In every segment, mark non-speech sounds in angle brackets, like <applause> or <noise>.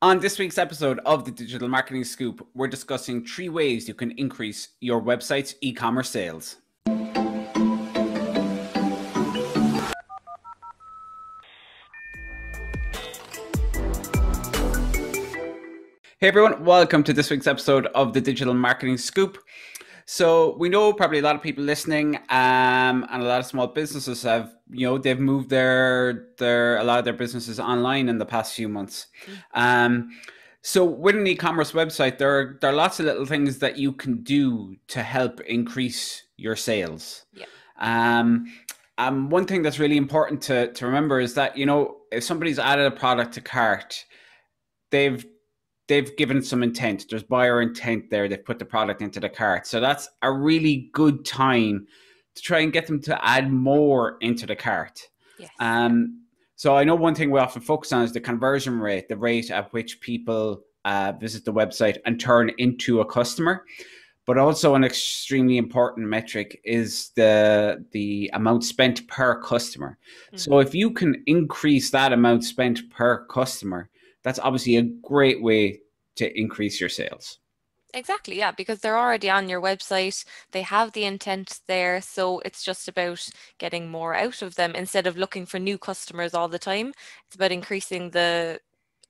On this week's episode of the Digital Marketing Scoop, we're discussing three ways you can increase your website's e commerce sales. Hey everyone, welcome to this week's episode of the Digital Marketing Scoop. So we know probably a lot of people listening, um, and a lot of small businesses have, you know, they've moved their their a lot of their businesses online in the past few months. Um, so with an e-commerce website, there are there are lots of little things that you can do to help increase your sales. Yeah. Um, um, one thing that's really important to to remember is that you know if somebody's added a product to cart, they've they've given some intent. There's buyer intent there. They've put the product into the cart. So that's a really good time to try and get them to add more into the cart. Yes. Um, so I know one thing we often focus on is the conversion rate, the rate at which people uh, visit the website and turn into a customer. But also an extremely important metric is the the amount spent per customer. Mm-hmm. So if you can increase that amount spent per customer, that's obviously a great way to increase your sales. Exactly, yeah, because they're already on your website, they have the intent there, so it's just about getting more out of them instead of looking for new customers all the time. It's about increasing the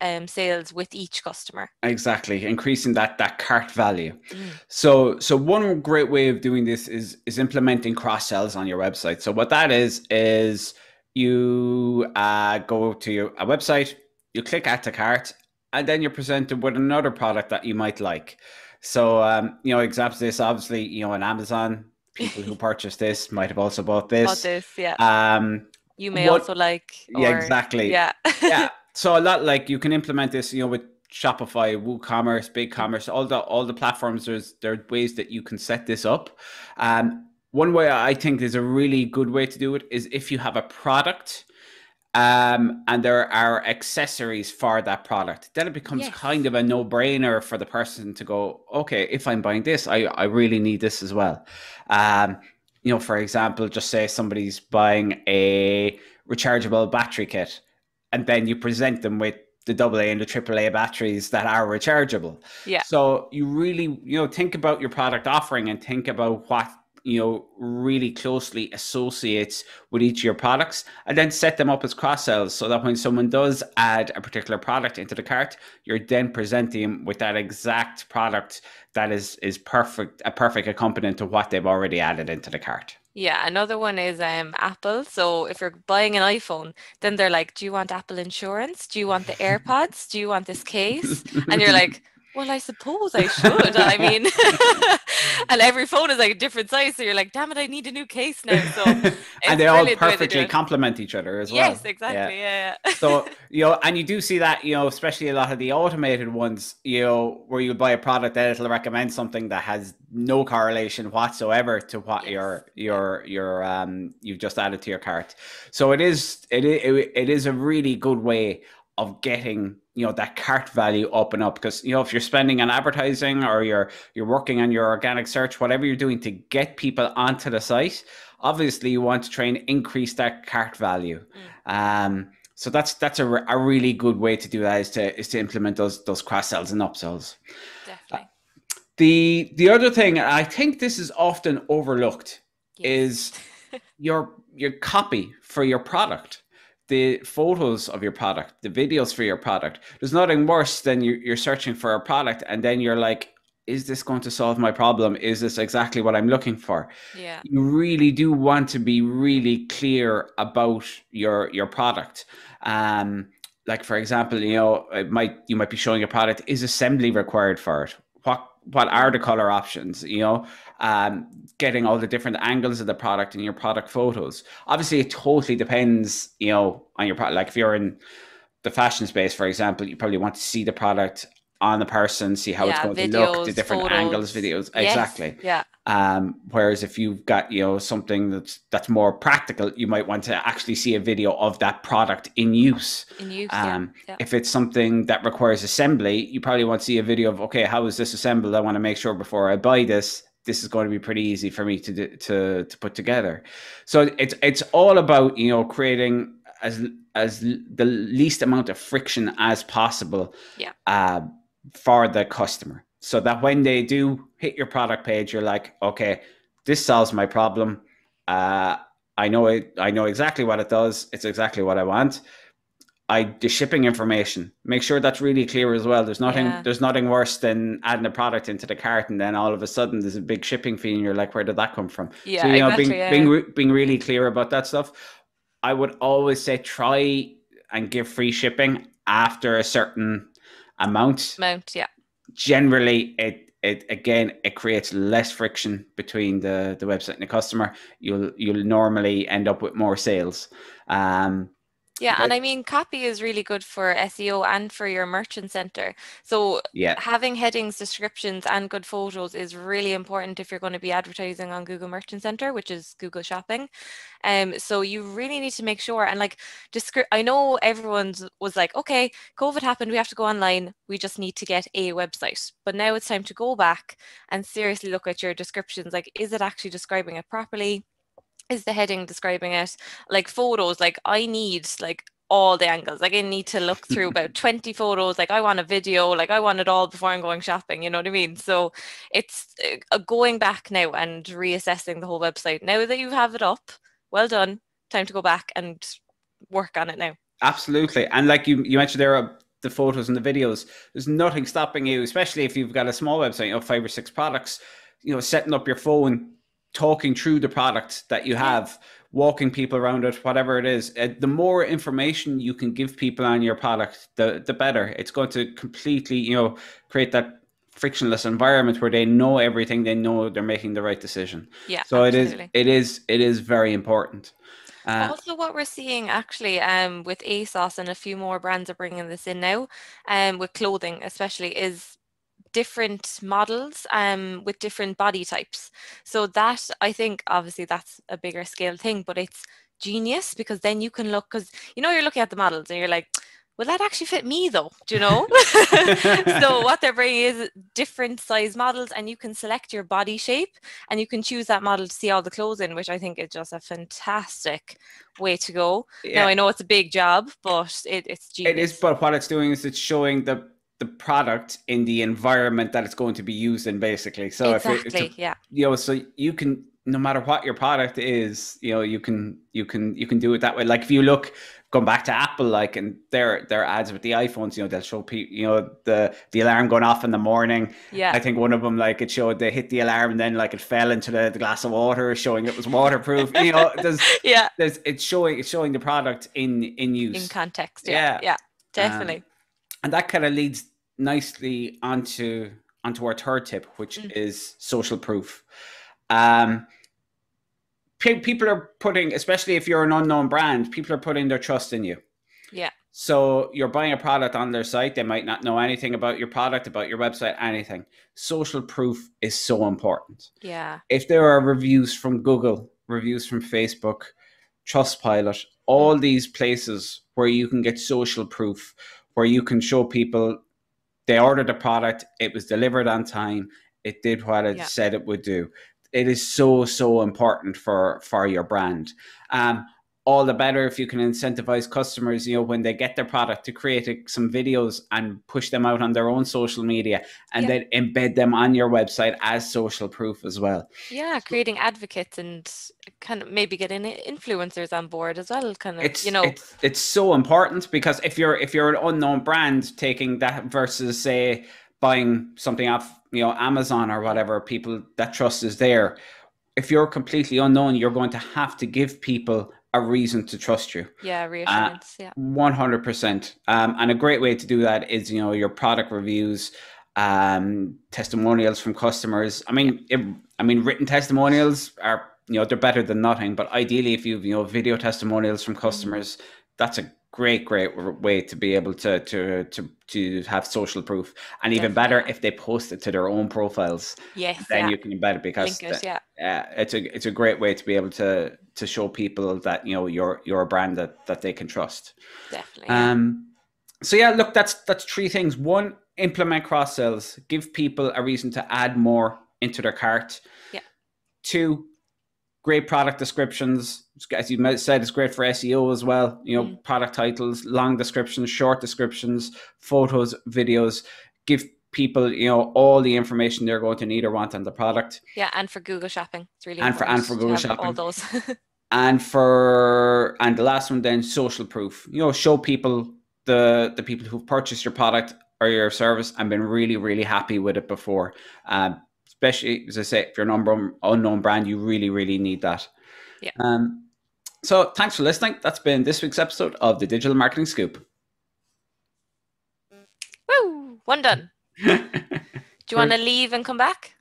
um, sales with each customer. Exactly, increasing that that cart value. Mm. So so one great way of doing this is is implementing cross sells on your website. So what that is is you uh, go to your a website, you click add to cart, and then you're presented with another product that you might like. So, um, you know, examples this obviously, you know, on Amazon, people who <laughs> purchase this might have also bought this. Bought this, yeah. Um, you may what, also like. Or, yeah, exactly. Yeah. yeah. <laughs> So a lot like you can implement this, you know, with Shopify, WooCommerce, BigCommerce, all the all the platforms. There's there are ways that you can set this up. Um, one way I think is a really good way to do it is if you have a product um, and there are accessories for that product, then it becomes yes. kind of a no brainer for the person to go, okay, if I'm buying this, I, I really need this as well. Um, you know, for example, just say somebody's buying a rechargeable battery kit, and then you present them with the AA and the AAA batteries that are rechargeable. Yeah. So you really, you know, think about your product offering and think about what you know really closely associates with each of your products and then set them up as cross sells so that when someone does add a particular product into the cart you're then presenting with that exact product that is is perfect a perfect accompaniment to what they've already added into the cart yeah, another one is um, Apple. So if you're buying an iPhone, then they're like, "Do you want Apple insurance? Do you want the <laughs> AirPods? Do you want this case?" <laughs> And you're like, well, I suppose I should. I mean, <laughs> and every phone is like a different size, so you're like, damn it, I need a new case now. So <laughs> and they all perfectly complement each other as well. Yes, exactly. Yeah. yeah. so <laughs> you know, and you do see that you know, especially a lot of the automated ones, you know, where you buy a product that it'll recommend something that has no correlation whatsoever to what yes. your your your um you've just added to your cart. So it is it is it is a really good way of getting you know that cart value up and up. Because you know if you're spending on advertising or you're you're working on your organic search whatever you're doing to get people onto the site obviously you want to try and increase that cart value. Mm. um so that's that's a, a really good way to do that is to is to implement those those cross sells and upsells. Definitely. Uh, the the other thing i think this is often overlooked yes. is <laughs> your your copy for your product the photos of your product, the videos for your product. There's nothing worse than you, you're searching for a product and then you're like, is this going to solve my problem? Is this exactly what I'm looking for? Yeah. You really do want to be really clear about your your product. Um, like for example, you know, it might you might be showing a product. Is assembly required for it? What what are the color options? You know, um, getting all the different angles of the product in your product photos. Obviously, it totally depends, you know, on your product. Like if you're in the fashion space, for example, you probably want to see the product on the person, see how yeah, it's going videos, to look, the different photos. angles, videos. Yes. Exactly. Yeah. Um, whereas if you've got you know something that's that's more practical, you might want to actually see a video of that product in use. In use. Um, yeah. If it's something that requires assembly, you probably want to see a video of okay, how is this assembled? I want to make sure before I buy this this is going to be pretty easy for me to to to put together. So it's it's all about you know creating as as the least amount of friction as possible Yeah. uh, for the customer so that when they do hit your product page you're like okay this solves my problem uh, i know it i know exactly what it does it's exactly what i want I the shipping information. Make sure that's really clear as well. There's nothing Yeah. there's nothing worse than adding a product into the cart and then all of a sudden there's a big shipping fee and you're like, where did that come from? Yeah, so you know, exactly. being yeah. being re- being really clear about that stuff. I would always say try and give free shipping after a certain amount. Mount, yeah. Generally, it it again it creates less friction between the the website and the customer. You'll you'll normally end up with more sales. Um, Yeah, and I mean, copy is really good for SEO and for your merchant center. So yeah, having headings, descriptions, and good photos is really important if you're going to be advertising on Google Merchant Center, which is Google Shopping. Um, so you really need to make sure and like descri- I know everyone's was like, okay, COVID happened, we have to go online. We just need to get a website. But now it's time to go back and seriously look at your descriptions. Like, is it actually describing it properly? Is the heading describing it? Like photos, like I need like all the angles. Like I need to look through <laughs> about 20 photos. Like I want a video, like I want it all before I'm going shopping, you know what I mean? So it's uh, going back now and reassessing the whole website. Now that you have it up, well done. Time to go back and work on it now. absolutely. And like you you mentioned there. are the photos and the videos. There's nothing stopping you, especially if you've got a small website, you know, five or six products. You know, setting up your phone, talking through the product that you have, walking people around it, whatever it is. Uh, the more information you can give people on your product, the the better. It's going to completely, you know, create that frictionless environment where they know everything. They know they're making the right decision. Yeah. So absolutely. it is. It is. It is very important. Uh, Also, what we're seeing actually um, with ASOS and a few more brands are bringing this in now, um, with clothing especially, is different models um, with different body types. So that I think obviously that's a bigger scale thing, but it's genius because then you can look because you know you're looking at the models and you're like, will that actually fit me though? Do you know? <laughs> so <laughs> what they're bringing is different size models and you can select your body shape and you can choose that model to see all the clothes in, which I think is just a fantastic way to go. yeah. Now I know it's a big job, but it, it's genius. It is, but what it's doing is it's showing the the product in the environment that it's going to be used in, basically. So if exactly, it, it's a, yeah. you know, so you can no matter what your product is, you know, you can you can you can do it that way. Like if you look going back to Apple, like and their their ads with the iPhones, you know, they'll show people, you know, the the alarm going off in the morning. Yeah. I think one of them like it showed they hit the alarm and then like it fell into the, the glass of water, showing it was waterproof. you know, <laughs> there's yeah. there's it's showing it's showing the product in in use. In context. Yeah. Yeah. Yeah. Um, definitely. And that kind of leads nicely onto onto our third tip, which Mm. is social proof. Um, pe- people are putting, especially if you're an unknown brand, people are putting their trust in you. Yeah. So you're buying a product on their site. They might not know anything about your product, about your website, anything. Social proof is so important. yeah. If there are reviews from Google, reviews from Facebook, Trustpilot, all these places where you can get social proof, where you can show people they ordered a product, it was delivered on time, it did what it Yeah. said it would do. It is so so important for for your brand. Um, all the better if you can incentivize customers, you know, when they get their product to create a, some videos and push them out on their own social media and Yeah. then embed them on your website as social proof as well. Yeah. Creating advocates and kind of maybe getting influencers on board as well. Kind of, it's you know, it's, it's so important because if you're if you're an unknown brand taking that versus say buying something off you know amazon or whatever people that trust is there if you're completely unknown you're going to have to give people a reason to trust you yeah, reassurance. yeah. 100% um, and a great way to do that is you know your product reviews um, testimonials from customers i mean it, i mean written testimonials are you know they're better than nothing but ideally if you've you know video testimonials from customers that's a great great way to be able to to to to have social proof and even better if they post it to their own profiles Yes. then yeah. you can embed it because Link it. the- Yeah. uh, it's a it's a great way to be able to to show people that you know you're you're a brand that that they can trust Definitely. um, so yeah, look, that's that's three things. One, implement cross sells, give people a reason to add more into their cart. Yeah. Two, great product descriptions. As you said, it's great for SEO as well. You know, Mm. product titles, long descriptions, short descriptions, photos, videos. Give people, you know, all the information they're going to need or want on the product. Yeah, and for Google Shopping, it's really And for- and for Google Shopping, all those. <laughs> and for and the last one then social proof you know show people the the people who've purchased your product or your service and been really really happy with it before um especially as i say if you're a number unknown brand you really really need that Yeah. um so thanks for listening that's been this week's episode of the digital marketing scoop Woo! One done. <laughs> Do you want to leave and come back?